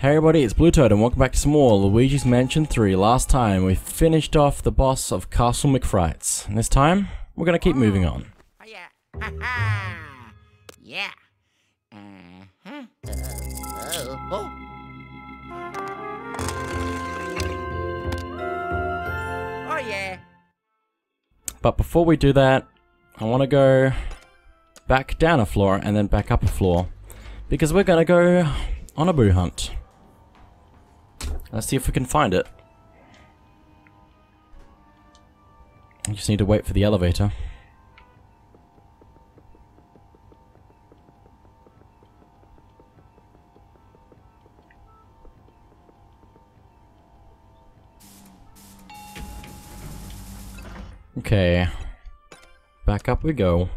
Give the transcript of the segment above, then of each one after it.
Hey everybody, it's Blue Toad and welcome back to some more Luigi's Mansion 3. Last time we finished off the boss of Castle MacFrights. And this time, we're gonna keep moving on. Oh, yeah. Ha ha. Yeah. Uh-huh. Uh, oh. Oh, yeah. But before we do that, I wanna go back down a floor and then back up a floor. Because we're gonna go on a boo hunt. Let's see if we can find it. I just need to wait for the elevator. Okay. Back up we go.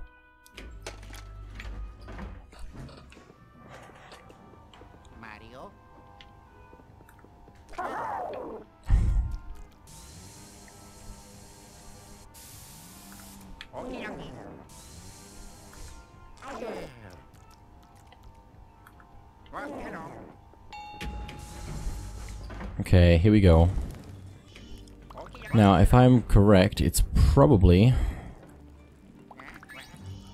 Here we go. Now, if I'm correct, it's probably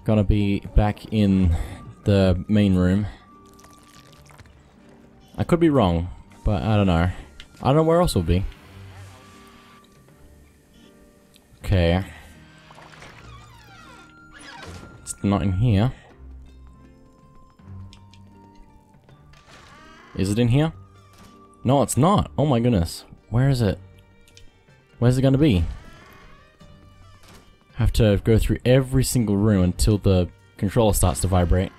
gonna be back in the main room. I could be wrong, but I don't know. I don't know where else it'll be. Okay. It's not in here. Is it in here? No, it's not. Oh my goodness. Where is it? Where's it gonna be? Have to go through every single room until the controller starts to vibrate.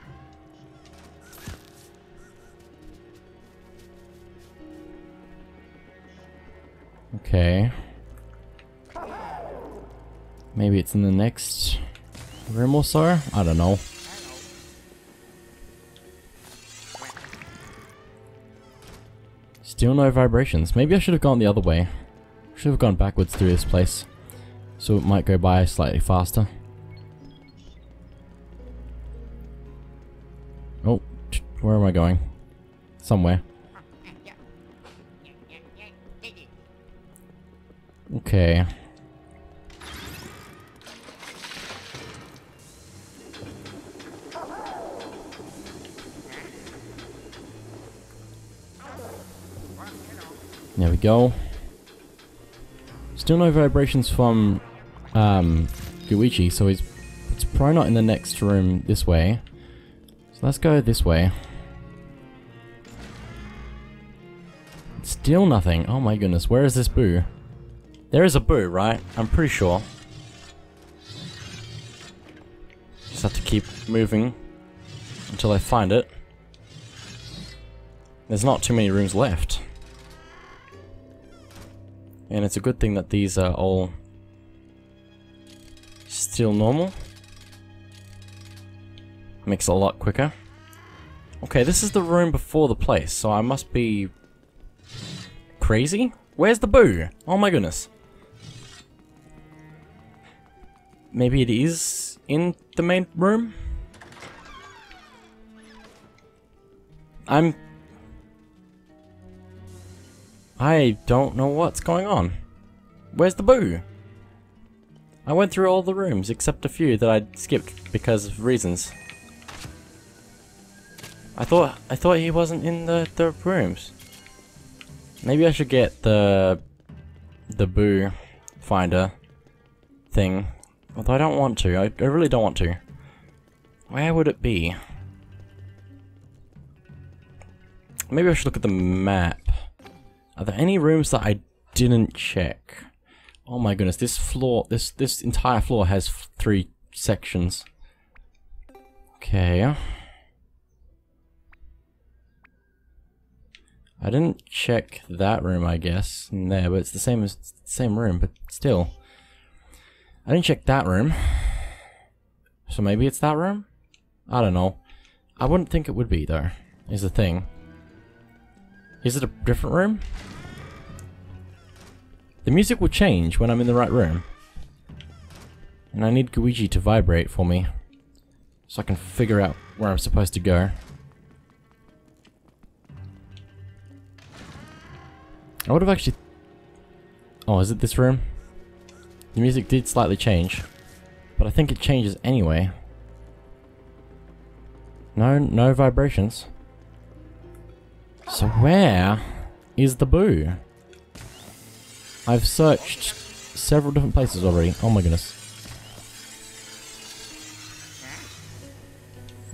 Okay. Maybe it's in the next room or so? I don't know. Still no vibrations. Maybe I should have gone the other way. Should have gone backwards through this place. So it might go by slightly faster. Oh, where am I going? Somewhere. Okay. There we go. Still no vibrations from um, Gooigi, so he's it's probably not in the next room this way. So let's go this way. Still nothing. Oh my goodness, where is this boo? There is a boo, right? I'm pretty sure. Just have to keep moving until I find it. There's not too many rooms left. And it's a good thing that these are all still normal. Makes it a lot quicker. Okay, this is the room before the place, so I must be crazy? Where's the boo? Oh my goodness. Maybe it is in the main room? I'm I don't know what's going on. Where's the boo? I went through all the rooms except a few that I skipped because of reasons. I thought I thought he wasn't in the, the rooms. Maybe I should get the the boo finder thing. Although I don't want to. I, I really don't want to. Where would it be? Maybe I should look at the map. Are there any rooms that I didn't check? Oh my goodness, this floor, this this entire floor has three sections. Okay. I didn't check that room, I guess, there, but it's the same as same room, but still. I didn't check that room. So maybe it's that room? I don't know. I wouldn't think it would be, though, is the thing. Is it a different room? The music will change when I'm in the right room. And I need Gooigi to vibrate for me. So I can figure out where I'm supposed to go. I would have actually... Oh, is it this room? The music did slightly change. But I think it changes anyway. No, no vibrations. So where is the boo? I've searched several different places already. Oh my goodness.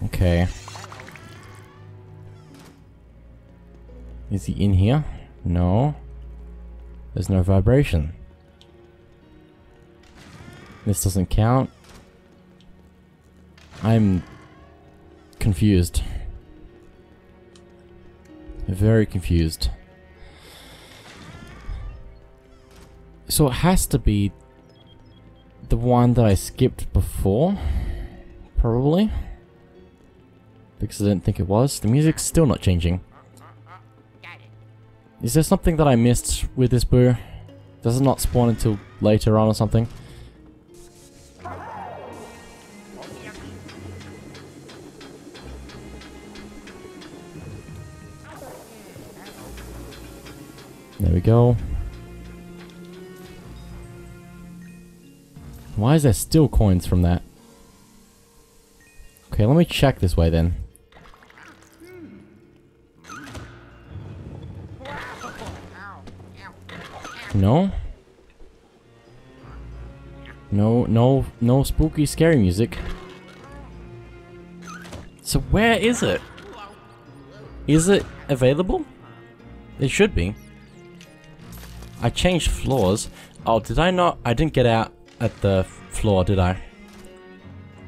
Okay. Is he in here? No. There's no vibration. This doesn't count. I'm confused. Very confused. So it has to be the one that I skipped before? Probably? Because I didn't think it was. The music's still not changing. Is there something that I missed with this boo? Does it not spawn until later on or something? There we go. Why is there still coins from that? Okay, let me check this way then. No? No, no, no spooky scary music. So where is it? Is it available? It should be. I changed floors. Oh, did I not? I didn't get out at the floor, did I?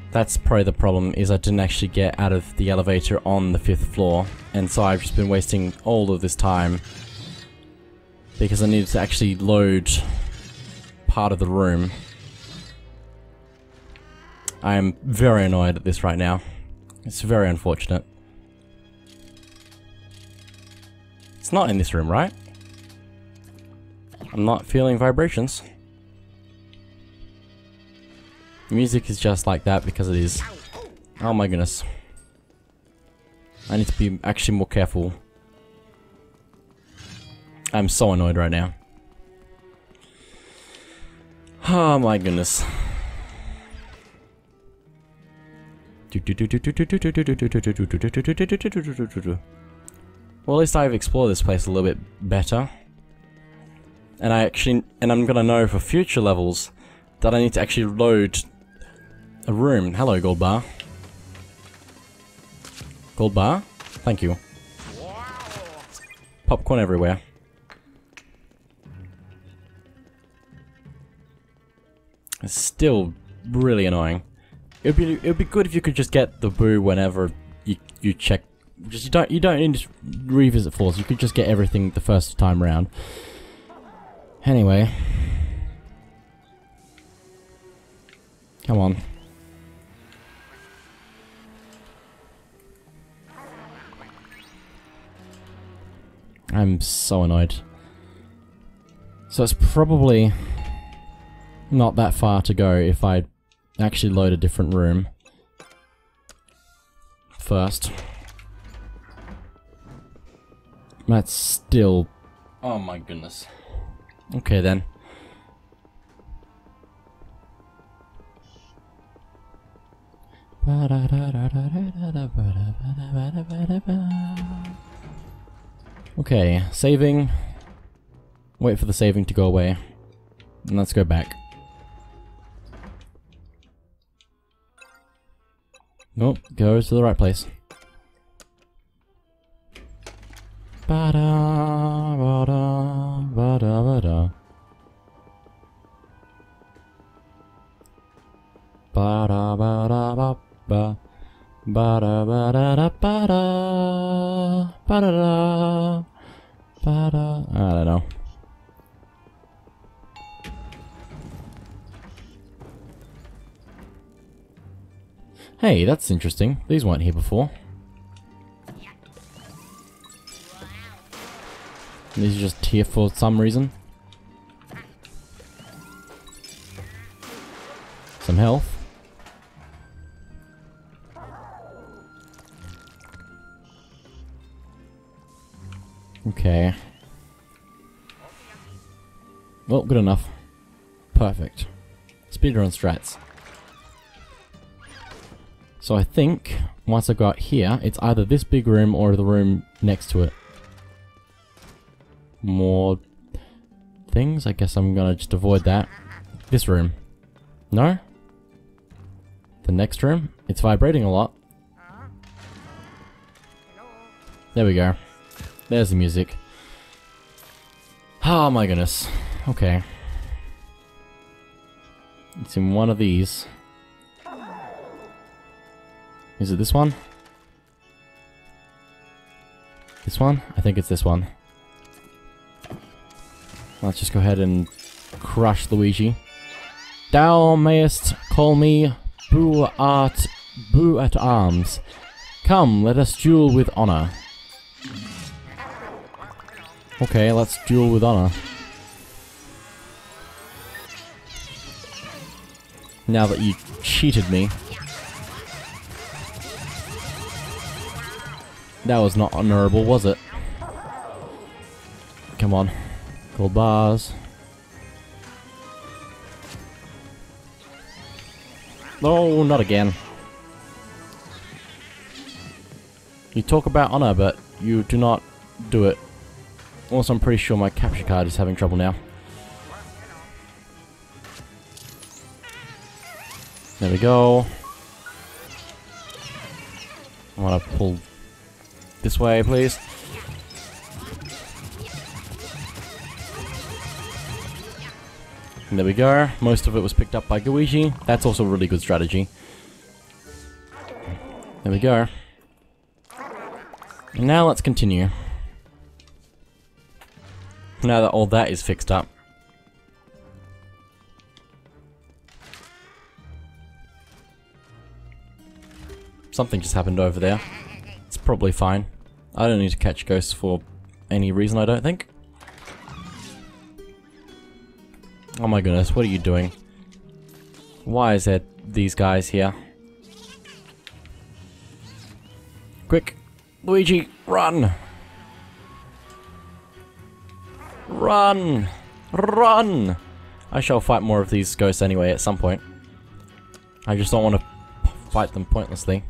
That's probably the problem, is I didn't actually get out of the elevator on the fifth floor. And so I've just been wasting all of this time. Because I needed to actually load part of the room. I am very annoyed at this right now. It's very unfortunate. It's not in this room, right? I'm not feeling vibrations. Music is just like that because it is. Oh my goodness. I need to be actually more careful. I'm so annoyed right now. Oh my goodness. Well, at least I've explored this place a little bit better. And I actually, and I'm gonna know for future levels that I need to actually load a room. Hello, gold bar. Gold bar? Thank you. Popcorn everywhere. It's still really annoying. It'd be it'd be good if you could just get the boo whenever you you check. Just you don't you don't need to revisit floors. You could just get everything the first time round. Anyway, come on. I'm so annoyed. So it's probably not that far to go if I actually load a different room first. That's still... Oh my goodness. Okay then. Okay, saving. Wait for the saving to go away. And let's go back. Nope, goes to the right place. Ba-da, ba-da, ba-da, ba-da. Ba-da, ba-da, ba-ba. Ba-da, ba-da, da, ba-da. Ba-da-da. Ba-da. I don't know. Hey, that's interesting. These weren't here before. These are just here for some reason. Some health. Okay. Well, good enough. Perfect. Speedrun strats. So I think, once I got here, it's either this big room or the room next to it. More things? I guess I'm gonna just avoid that. This room. No? The next room? It's vibrating a lot. There we go. There's the music. Oh my goodness. Okay. It's in one of these. Is it this one? This one? I think it's this one. Let's just go ahead and crush Luigi. Thou mayest call me Boo Art Boo at Arms. Come, let us duel with honor. Okay, let's duel with honor. Now that you cheated me. That was not honorable, was it? Come on. Gold bars. No, not again. You talk about honor, but you do not do it. Also, I'm pretty sure my capture card is having trouble now. There we go. I want to pull this way, please. And there we go. Most of it was picked up by Gooigi. That's also a really good strategy. There we go. And now let's continue. Now that all that is fixed up. Something just happened over there. It's probably fine. I don't need to catch ghosts for any reason, I don't think. Oh my goodness, what are you doing? Why is there these guys here? Quick! Luigi, run! Run! Run! I shall fight more of these ghosts anyway at some point. I just don't want to fight them pointlessly.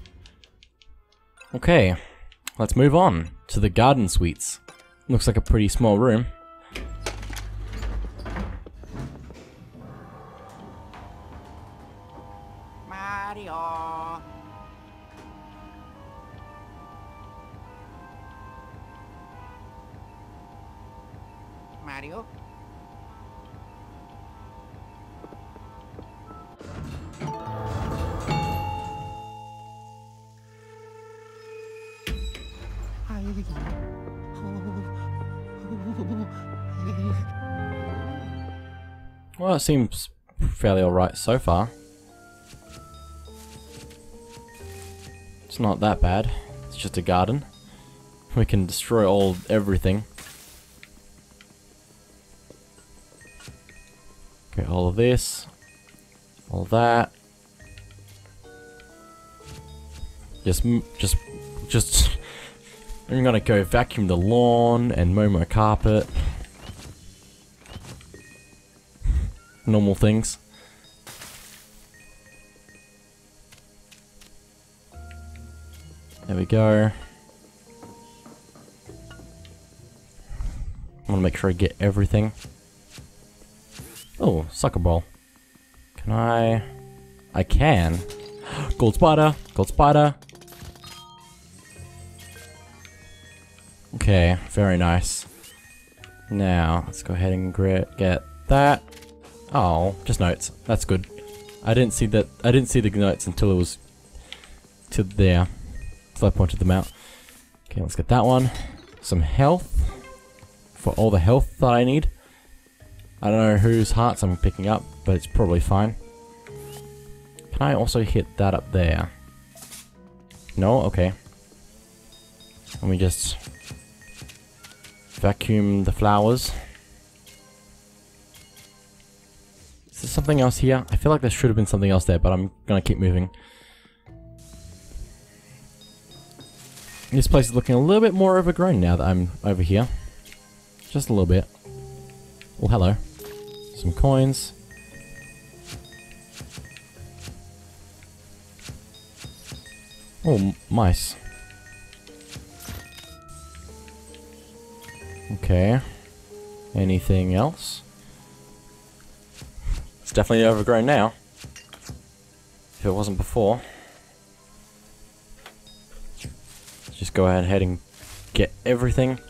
Okay, let's move on to the garden suites. Looks like a pretty small room. Well, it seems fairly alright so far. It's not that bad. It's just a garden. We can destroy all everything. Okay, all of this. All that. Just, just, just. I'm gonna go vacuum the lawn and mow my carpet. Normal things. There we go. I want to make sure I get everything. Oh, sucker ball. Can I? I can. Gold spider. Gold spider. Okay, very nice. Now, let's go ahead and get that. Oh, just notes. That's good. I didn't see that. I didn't see the notes until it was to there. So I pointed them out. Okay, let's get that one. Some health. For all the health that I need. I don't know whose hearts I'm picking up, but it's probably fine. Can I also hit that up there? No? Okay. Let me just vacuum the flowers. Is there something else here? I feel like there should have been something else there, but I'm gonna keep moving. This place is looking a little bit more overgrown now that I'm over here. Just a little bit. Oh, hello. Some coins. Oh, mice. Okay. Anything else? It's definitely overgrown now. If it wasn't before. Just go ahead and get everything.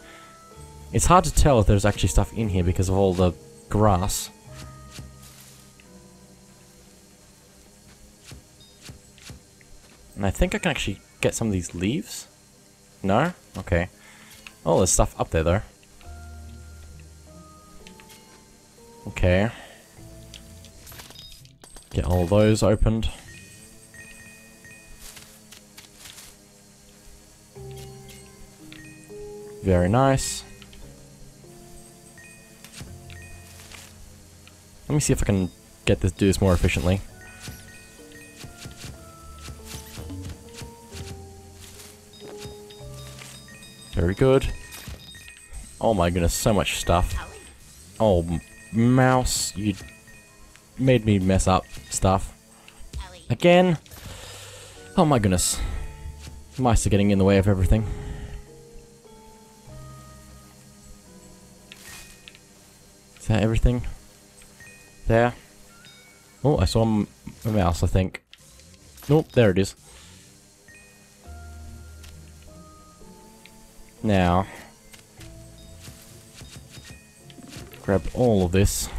It's hard to tell if there's actually stuff in here because of all the grass. And I think I can actually get some of these leaves? No? Okay. Oh, there's stuff up there though. Okay. Get all those opened. Very nice. Let me see if I can get this do this more efficiently. Very good. Oh my goodness, so much stuff. Oh, mouse, you made me mess up stuff. Again? Oh my goodness. Mice are getting in the way of everything. Is that everything? There. Oh, I saw a mouse, I think. Nope, there it is. Now, grab all of this.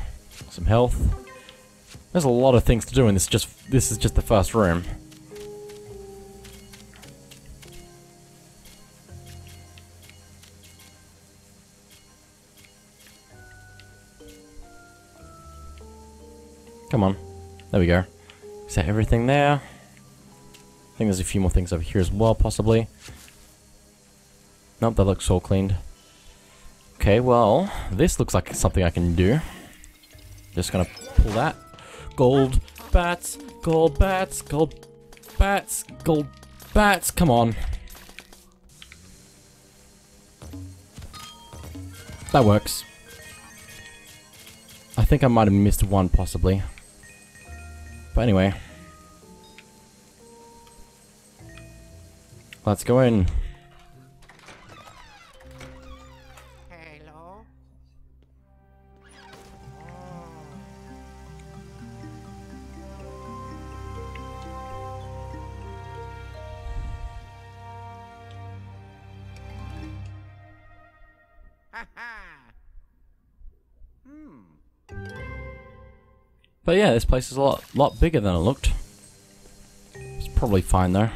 Some health. There's a lot of things to do and this just this is just the first room. Come on. There we go. Set everything there? I think there's a few more things over here as well, possibly. Nope, that looks all cleaned. Okay, well, this looks like something I can do. Just gonna pull that. Gold bats, gold bats, gold bats, gold bats, come on. That works. I think I might have missed one, possibly. But anyway. Let's go in. But yeah, this place is a lot, lot bigger than it looked. It's probably fine though.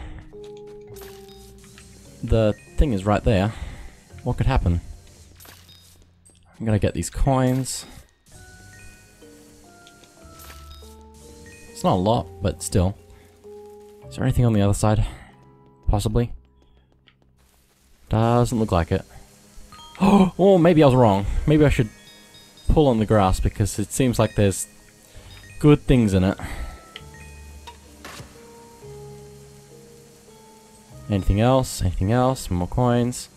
The thing is right there. What could happen? I'm gonna get these coins. It's not a lot, but still. Is there anything on the other side? Possibly. Doesn't look like it. Oh, maybe I was wrong. Maybe I should pull on the grass because it seems like there's good things in it. Anything else? Anything else? More coins.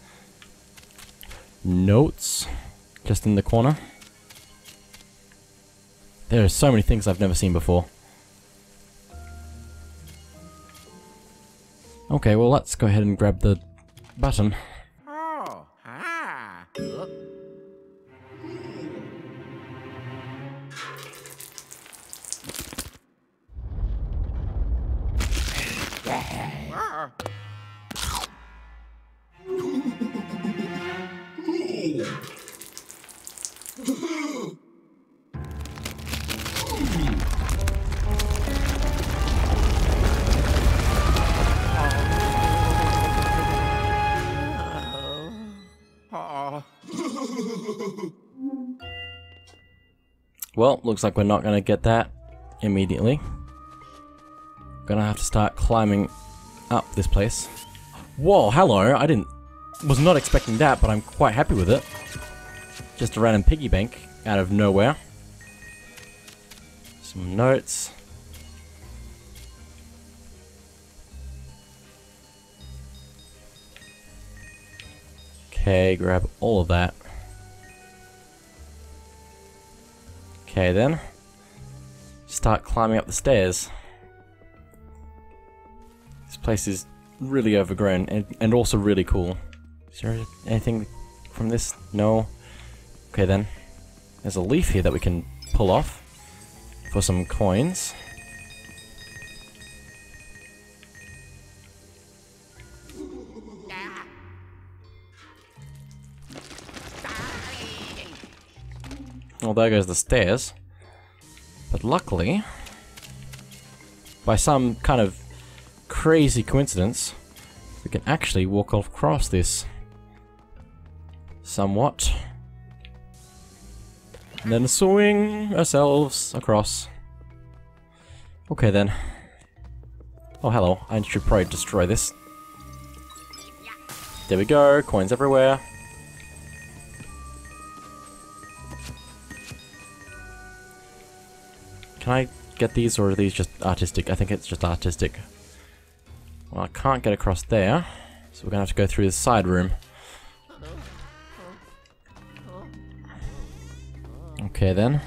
Notes. Just in the corner. There are so many things I've never seen before. Okay, well let's go ahead and grab the button. Well, looks like we're not gonna get that immediately. Gonna have to start climbing up this place. Whoa, hello! I didn't... was not expecting that, but I'm quite happy with it. Just a random piggy bank out of nowhere. Some notes. Okay, grab all of that. Okay then. Start climbing up the stairs. This place is really overgrown and, and also really cool. Is there anything from this? No. Okay then. There's a leaf here that we can pull off for some coins. There goes the stairs. But luckily, by some kind of crazy coincidence, we can actually walk off across this somewhat. And then swing ourselves across. Okay then. Oh hello, I should probably destroy this. There we go, coins everywhere. Can I get these or are these just artistic? I think it's just artistic. Well, I can't get across there, so we're gonna have to go through the side room. Okay then.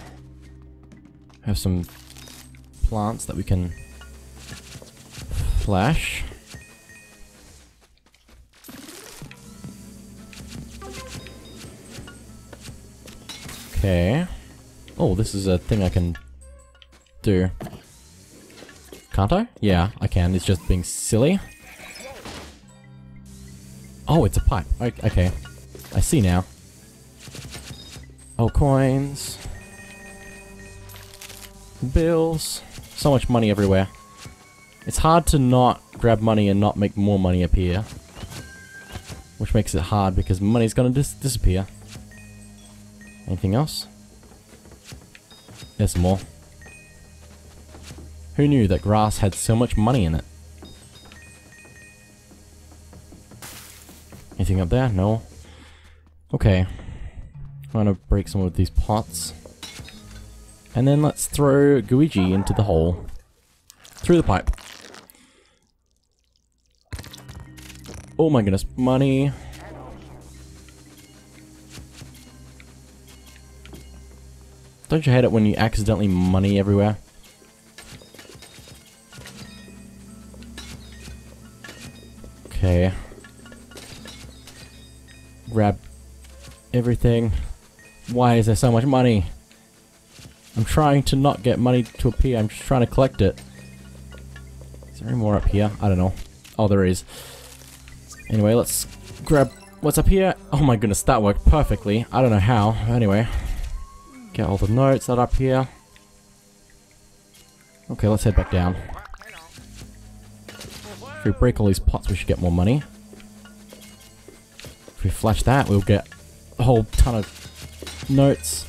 Have some plants that we can flash. Okay. Oh, this is a thing I can do. Can't I? Yeah, I can. It's just being silly. Oh, it's a pipe. Okay. I see now. Oh, coins. Bills. So much money everywhere. It's hard to not grab money and not make more money appear. Which makes it hard because money's gonna dis disappear. Anything else? There's more. Who knew that grass had so much money in it? Anything up there? No. Okay. I'm gonna break some of these pots. And then let's throw Gooigi into the hole. Through the pipe. Oh my goodness, money. Don't you hate it when you accidentally money everywhere? Okay. Grab everything. Why is there so much money? I'm trying to not get money to appear. I'm just trying to collect it. Is there any more up here? I don't know. Oh, there is. Anyway, let's grab what's up here. Oh my goodness, that worked perfectly. I don't know how. Anyway, get all the notes that up here. Okay, let's head back down. If we break all these pots, we should get more money. If we flash that, we'll get a whole ton of notes.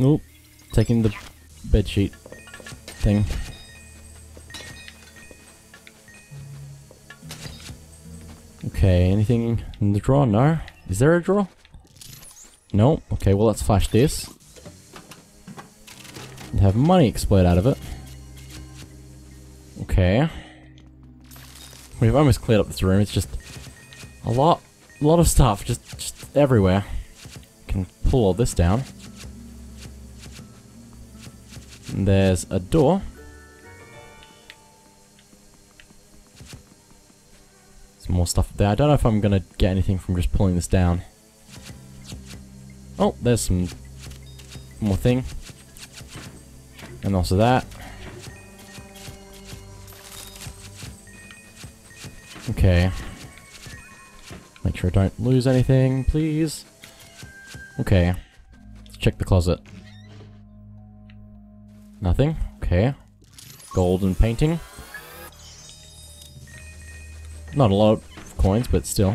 Oop, taking the bedsheet thing. Okay, anything in the drawer? No? Is there a drawer? No? Okay, well let's flash this. And have money explode out of it. Okay. We've almost cleared up this room, it's just a lot, a lot of stuff, just, just everywhere. Can pull all this down. There's a door. Some more stuff there. I don't know if I'm gonna get anything from just pulling this down. Oh, there's some more thing. And also that. Okay. Make sure I don't lose anything, please. Okay. Let's check the closet. Nothing? Okay. Golden painting. Not a lot of coins, but still.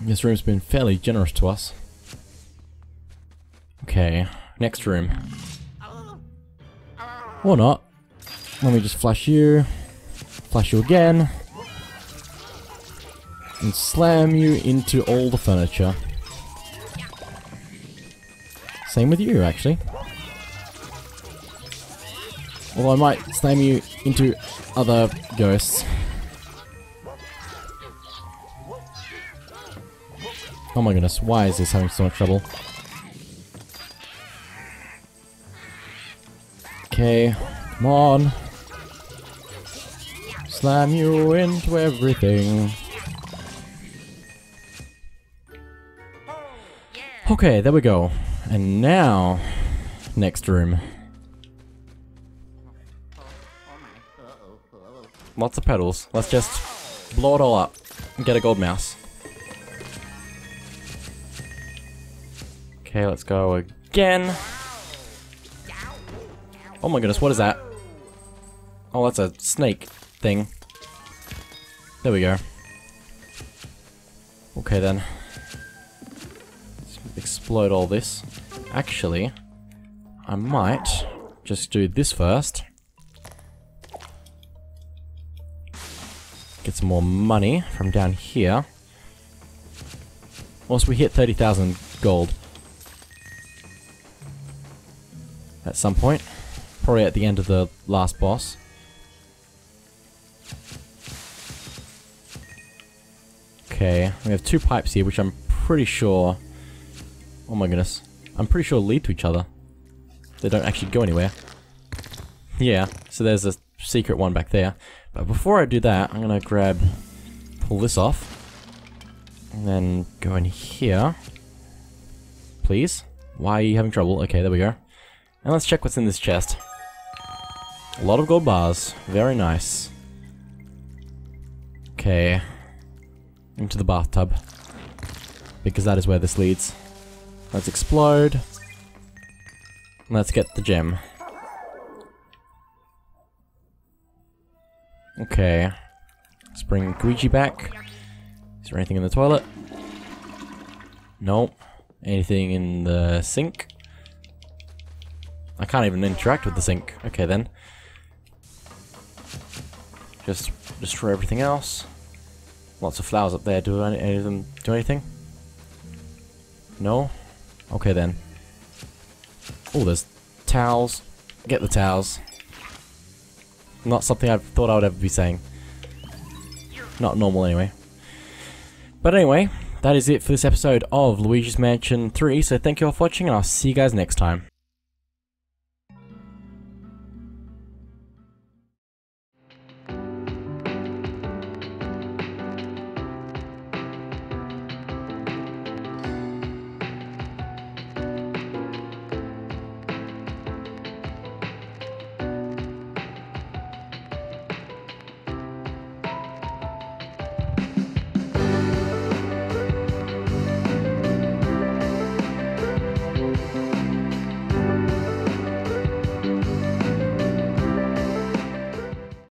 This room's been fairly generous to us. Okay, next room. Or not. Let me just flash you. Flash you again. And slam you into all the furniture. Same with you, actually. Although I might slam you into other ghosts. Oh my goodness, why is this having so much trouble? Okay, come on. Slam you into everything. Okay, there we go. And now, next room. Lots of pedals. Let's just blow it all up and get a gold mouse. Okay, let's go again. Oh my goodness, what is that? Oh, that's a snake thing. There we go. Okay then. Let's explode all this. Actually, I might just do this first. Get some more money from down here. Once we hit 30,000 gold. At some point. Probably at the end of the last boss. Okay, we have two pipes here, which I'm pretty sure... Oh my goodness. I'm pretty sure lead to each other. They don't actually go anywhere. Yeah, so there's a secret one back there. But before I do that, I'm gonna grab... Pull this off. And then go in here. Please? Why are you having trouble? Okay, there we go. And let's check what's in this chest. A lot of gold bars. Very nice. Okay. Into the bathtub. Because that is where this leads. Let's explode. Let's get the gem. Okay. Let's bring Luigi back. Is there anything in the toilet? Nope. Anything in the sink? I can't even interact with the sink. Okay then. Just destroy everything else. Lots of flowers up there. Do any, any of them do anything? No? Okay then. Oh, there's towels. Get the towels. Not something I thought I would ever be saying. Not normal anyway. But anyway, that is it for this episode of Luigi's Mansion 3, so thank you all for watching and I'll see you guys next time.